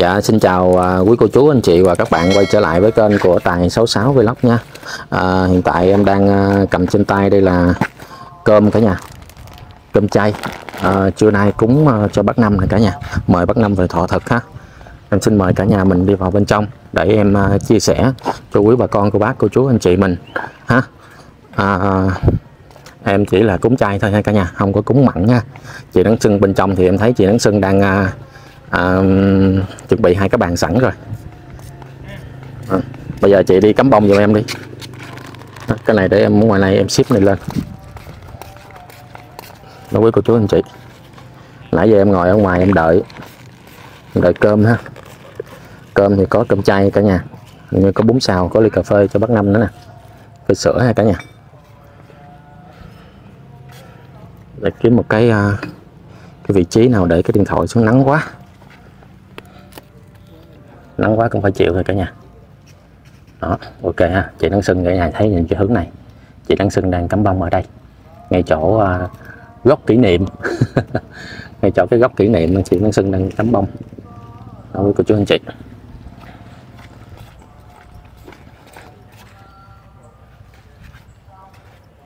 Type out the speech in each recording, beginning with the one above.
Dạ xin chào à, quý cô chú anh chị và các bạn quay trở lại với kênh của Tài 66 Vlog nha. À, Hiện tại em đang à, cầm trên tay đây là cơm cả nhà Cơm chay. À, Trưa nay cúng à, cho bác Năm này cả nhà. Mời bác Năm về thọ thực ha. Em xin mời cả nhà mình đi vào bên trong Để em à, chia sẻ cho quý bà con cô bác cô chú anh chị mình ha. À, Em chỉ là cúng chay thôi ha cả nhà Không có cúng mặn nha. Chị Nắng Sưng bên trong thì em thấy chị Nắng Sưng đang à, à, chuẩn bị hai cái bàn sẵn rồi. À, bây giờ chị đi cắm bông giùm em đi. À, cái này để em ngoài này em ship này lên. Đối với cô chú anh chị. Nãy giờ em ngồi ở ngoài em đợi. Em đợi cơm ha. Cơm thì có cơm chay cả nhà. Như có bún xào có ly cà phê cho bác năm nữa nè. Cái sữa ha cả nhà. Để kiếm một cái à, cái vị trí nào để cái điện thoại xuống nắng quá nắng quá cũng phải chịu thôi cả nhà. Đó ok ha. Chị nắng Sưng cả nhà thấy nhìn cái hướng này. Chị nắng Sưng đang cắm bông ở đây. Ngay chỗ uh, góc kỷ niệm. Ngay chỗ cái góc kỷ niệm chị nắng Sưng đang cắm bông. Đó với cô chú anh chị.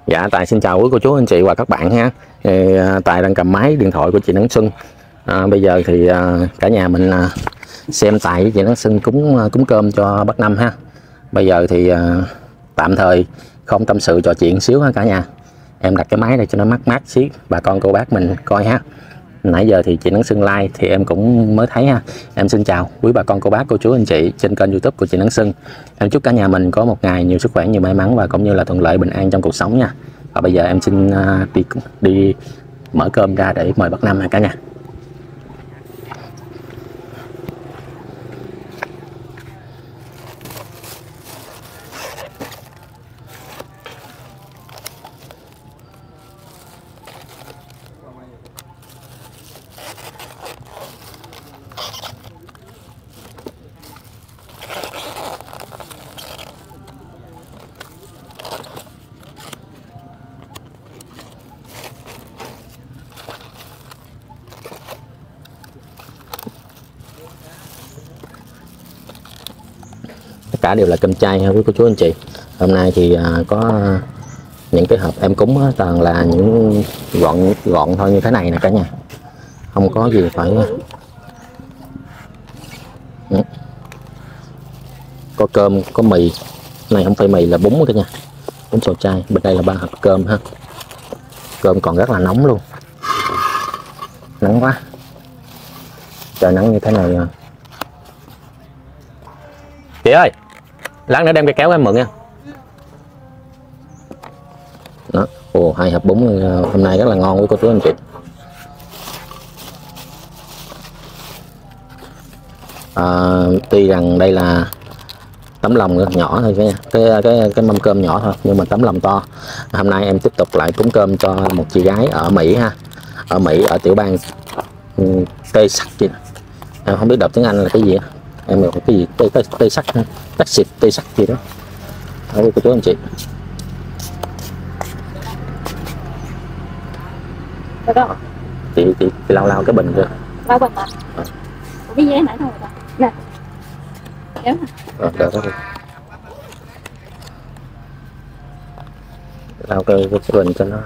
Dạ Tài xin chào quý cô chú anh chị và các bạn ha. Ờ, Tài đang cầm máy điện thoại của chị Nắng Xuân à, bây giờ thì à, cả nhà mình à, xem tại với chị Nắng Xuân cúng à, cúng cơm cho bác Năm ha. Bây giờ thì à, tạm thời không tâm sự trò chuyện xíu ha cả nhà. Em đặt cái máy này cho nó mát mát xíu bà con cô bác mình coi ha. Nãy giờ thì chị Nắng Xuân like thì em cũng mới thấy ha. Em xin chào quý bà con cô bác cô chú anh chị trên kênh youtube của chị Nắng Xuân em chúc cả nhà mình có một ngày nhiều sức khỏe nhiều may mắn và cũng như là thuận lợi bình an trong cuộc sống nha. Và bây giờ em xin à, đi đi mở cơm ra để mời bác Năm ha cả nhà. Cả đều là cơm chay ha, quý cô chú, anh chị. Hôm nay thì à, có những cái hộp em cúng toàn là những gọn gọn thôi như thế này nè cả nhà. Không có gì phải à, ừ. có cơm, có mì. Này không phải mì, là bún cả nhà. Bún xào chay. Bên đây là ba hộp cơm ha. Cơm còn rất là nóng luôn. Nắng quá. Trời nắng như thế này rồi chị ơi! Lát nữa đem cái kéo em mượn nha. Đó. Ồ hai hộp bún ờ, hôm nay rất là ngon với cô chú anh chị. À, tuy rằng đây là tấm lòng rất nhỏ thôi cái cái cái cái mâm cơm nhỏ thôi nhưng mà tấm lòng to. Hôm nay em tiếp tục lại cúng cơm cho một chị gái ở Mỹ ha. Ở Mỹ ở tiểu bang ừ, Tây sắc em không biết đọc tiếng Anh là cái gì em đọc cái gì tê tê, tê sắc tắc xịt tê sắc gì đó đó cô chú anh chị không? chị chị, lau lau cái bình kìa Bao bình à? Cái giấy nãy thôi rồi. Nè. Kéo nè. Ờ, đó. lau cái, cái bình cho nó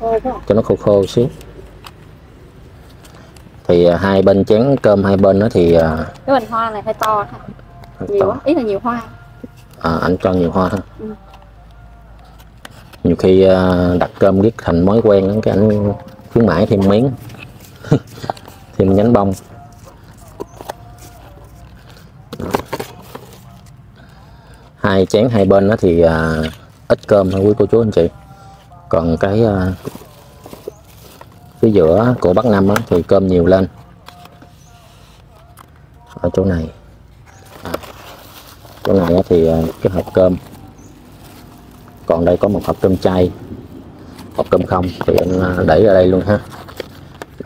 không? cho nó khô khô xíu thì hai bên chén cơm hai bên đó thì à, Cái bình hoa này hơi to ha. Nhiều to. quá. Ý là nhiều hoa. à, anh cho nhiều hoa hơn Ừ. nhiều khi à, đặt cơm ghét thành mối quen lắm, cái anh khuyến mãi thêm miếng thêm nhánh bông hai chén hai bên đó thì à, ít cơm thôi quý cô chú anh chị còn cái phía giữa của bắc năm á, thì cơm nhiều lên. Ở chỗ này. À, chỗ này á thì à, cái hộp cơm. Còn đây có một hộp cơm chay hộp cơm không thì anh à, để ở đây luôn ha.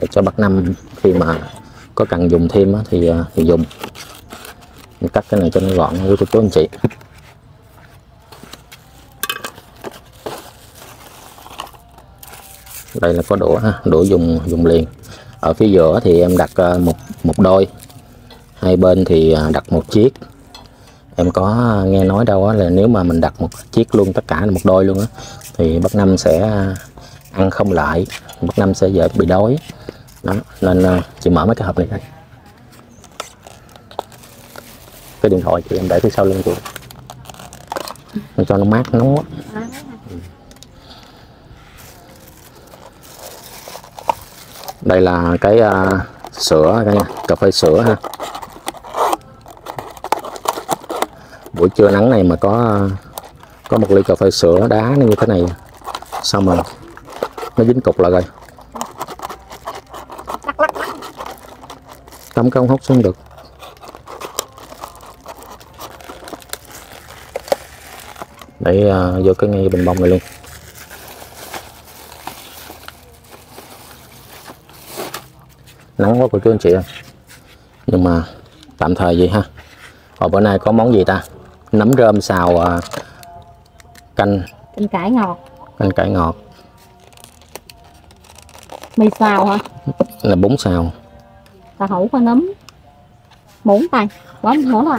Để cho Bắc năm khi mà có cần dùng thêm á, thì à, thì dùng. Mình cắt cái này cho nó gọn với cô chú anh chị. Đây là có đũa ha, đũa dùng dùng liền. Ở phía giữa thì em đặt ờ, một một đôi. Hai bên thì ờ, đặt một chiếc. Em có nghe nói đâu á là nếu mà mình đặt một chiếc luôn, tất cả là một đôi luôn á, thì bác năm sẽ ờ, ăn không lại. Bác năm sẽ dễ bị đói. Đó, nên chị mở mấy cái hộp này đây cái điện thoại chị em để phía sau lưng chị. Cho nó mát nóng quá đây là cái uh, sữa đây nha cà phê sữa ha. Buổi trưa nắng này mà có à, có một ly cà phê sữa đá như thế này xong rồi nó dính cục lại rồi? Cắm công hút xuống được. Để uh, vô cái ngay bình bông này luôn. Nắng quá cô chú anh chị ơi. Nhưng mà tạm thời vậy ha. Rồi bữa nay có món gì ta? Nấm rơm xào à, canh. Canh cải ngọt. Canh cải ngọt. Mì xào hả? Là bún xào. Tàu hũ khoai nấm. Muỗng tay. Bỏ muỗng rồi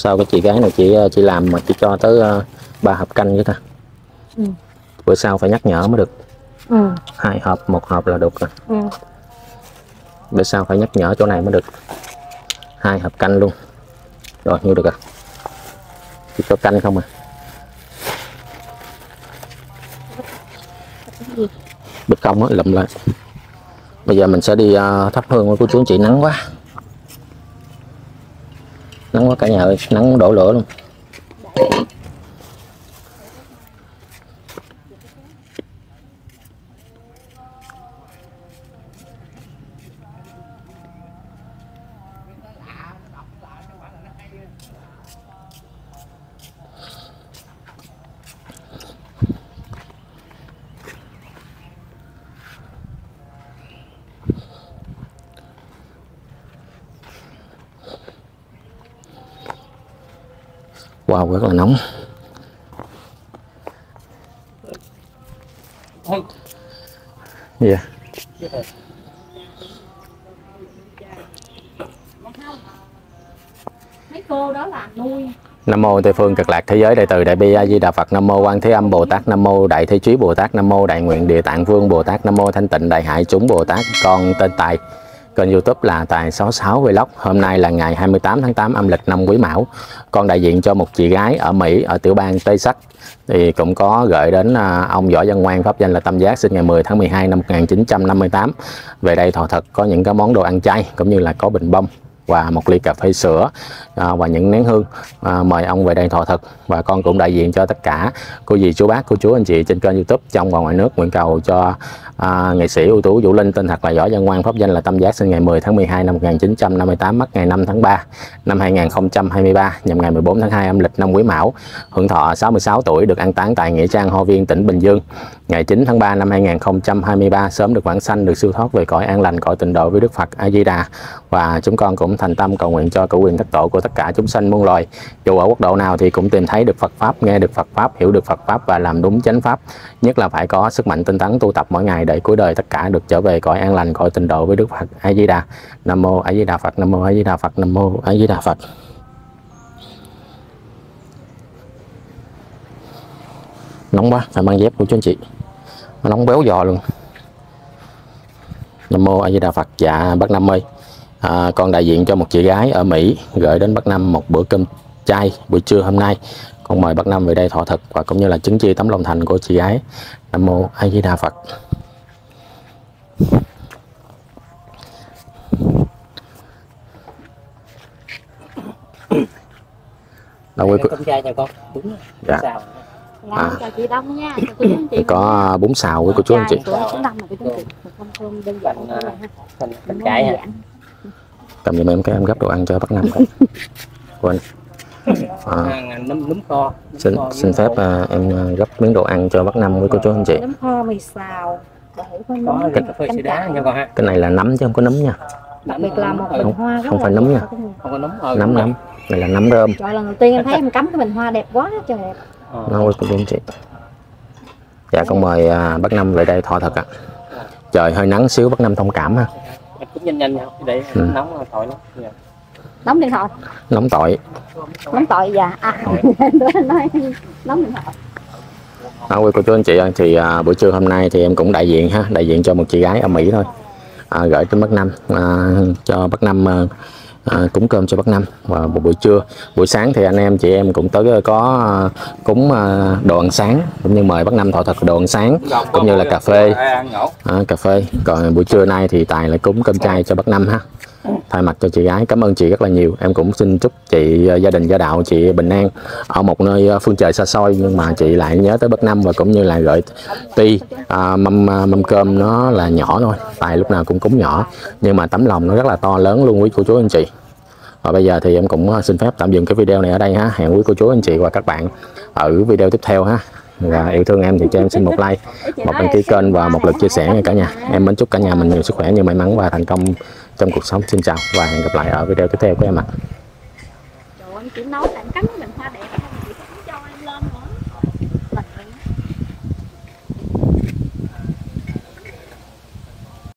sao cái chị gái này chị à, chị làm mà chị cho tới à, ba hộp canh với ta? Ừ. bữa sau phải nhắc nhở mới được ừ. Hai hộp một hộp là được rồi. Ừ. Bữa sau phải nhắc nhở chỗ này mới được. Hai hộp canh luôn. Rồi nhiêu được à chỉ cho canh không à? Bịch công á lụm lại. Bây giờ mình sẽ đi uh, thắp hương với cô chú anh chị. Nắng quá. Nắng quá cả nhà ơi. Nắng đổ lửa luôn wow rất là nóng. Dạ. Mấy cô đó là nuôi. Nam mô Tây phương cực lạc thế giới đại từ đại bi A Di Đà Phật. Nam mô Quan Thế Âm Bồ Tát. Nam mô Đại Thế Chí Bồ Tát. Nam mô Đại Nguyện Địa Tạng Vương Bồ Tát. Nam mô Thanh Tịnh Đại Hải Chúng Bồ Tát. Con tên Tài kênh YouTube là Tài 66 Vlog. Hôm nay là ngày 28 tháng 8 âm lịch năm Quý Mão. Con đại diện cho một chị gái ở Mỹ, ở tiểu bang Tây Sắc thì cũng có gửi đến à, ông Võ Văn Ngoan pháp danh là Tâm Giác, sinh ngày 10 tháng 12 năm 1958 về đây thọ thật, có những cái món đồ ăn chay, cũng như là có bình bông và một ly cà phê sữa à, và những nén hương. À, mời ông về đây thọ thực và con cũng đại diện cho tất cả cô dì chú bác cô chú anh chị trên kênh youtube trong và ngoài nước nguyện cầu cho à, nghệ sĩ ưu tú Vũ Linh tên thật là Võ Văn Ngoan pháp danh là Tâm Giác sinh ngày 10 tháng 12 năm 1958 mất ngày 5 tháng 3 năm 2023 nhằm ngày 14 tháng 2 âm lịch năm Quý Mão. Hưởng thọ 66 tuổi được an táng tại nghĩa trang hoa Viên tỉnh Bình Dương. Ngày 9 tháng 3 năm 2023 sớm được vãng sanh được siêu thoát về cõi an lành cõi tịnh độ với Đức Phật A Di Đà. Và chúng con cũng thành tâm cầu nguyện cho cửu quyền thất tổ của tất cả chúng sanh muôn loài. Dù ở quốc độ nào thì cũng tìm thấy được Phật pháp, nghe được Phật pháp, hiểu được Phật pháp và làm đúng chánh pháp. Nhất là phải có sức mạnh tinh tấn tu tập mỗi ngày để cuối đời tất cả được trở về cõi an lành, cõi tịnh độ với Đức Phật. A Di Đà. Nam mô, A Di Đà Phật, Nam mô, A Di Đà Phật, Nam mô, A Di Đà Phật. Nóng quá, phải mang dép của chú anh chị. Nó nóng béo giò luôn. Nam mô, A Di Đà Phật. Dạ bác Năm ơi à, con đại diện cho một chị gái ở Mỹ gửi đến bác Năm một bữa cơm chay buổi trưa hôm nay. Con mời bác Năm về đây thọ thực và cũng như là chứng chi tấm lòng thành của chị gái. Nam mô A Di Đà Phật. Đâu quý con trai cho con. Đúng Dạ. sao làm À. cho chị đông nha. Cho cô chú anh chị. Có bún xào với cô chú anh chị. Đông cơm đơn giản thôi ha thành thành Món cái đơn ha giản. Cầm giùm em cái em gấp đồ ăn cho bác Năm cái. quên. À, à, nấm nấm kho nấm xin kho xin phép à, em à, gấp miếng đồ ăn cho bác Năm với cô chú anh chị. Nấm kho mì xào. Ha. Cái này là nấm chứ không có nấm nha. Đặc biệt là một ừ, bình hoa không phải nấm nha. cái không có nấm ờ, nấm nấm. này là nấm rơm. Trời lần đầu tiên em thấy em cắm cái bình hoa đẹp quá trời đẹp Ờ. với cô chú anh chị. Dạ con mời à, bác Năm về đây thọ thật ạ. Trời hơi nắng xíu bác Năm thông cảm ha cũng nhanh nhanh nhau để Ừ. nóng là tội lắm Dạ. nóng điện thoại nóng tội nóng tội dạ à nói nóng điện thoại À, quý cô chú anh chị thì à, buổi trưa hôm nay thì em cũng đại diện ha, đại diện cho một chị gái ở Mỹ thôi. À, gửi đến Bắc Nam à, cho Bắc Nam à, à, cúng cơm cho Bắc năm. Và một buổi trưa, buổi sáng thì anh em chị em cũng tới có à, cúng à, đồ ăn sáng. Cũng như mời Bắc năm thọ thật đồ ăn sáng cũng như là cà phê, à, cà phê. Còn buổi trưa nay thì Tài lại cúng cơm chay cho Bắc năm ha. Thay mặt cho chị gái cảm ơn chị rất là nhiều. Em cũng xin chúc chị à, gia đình gia đạo chị bình an ở một nơi à, phương trời xa xôi. Nhưng mà chị lại nhớ tới Bắc năm và cũng như là gửi tuy à, mâm à, mâm cơm nó là nhỏ thôi. Tại lúc nào cũng cúng nhỏ. Nhưng mà tấm lòng nó rất là to lớn luôn quý cô chú anh chị và bây giờ thì em cũng ờ, xin phép tạm dừng cái video này ở đây ha. Hẹn quý cô chú, anh chị và các bạn ở video tiếp theo ha. Và yêu thương em thì cho em xin một like, một đăng ký kênh và một lượt chia sẻ nha cả nhà. Em mến chúc cả nhà mình nhiều sức khỏe, nhiều may mắn và thành công trong cuộc sống. Xin chào và hẹn gặp lại ở video tiếp theo của em ạ. Trời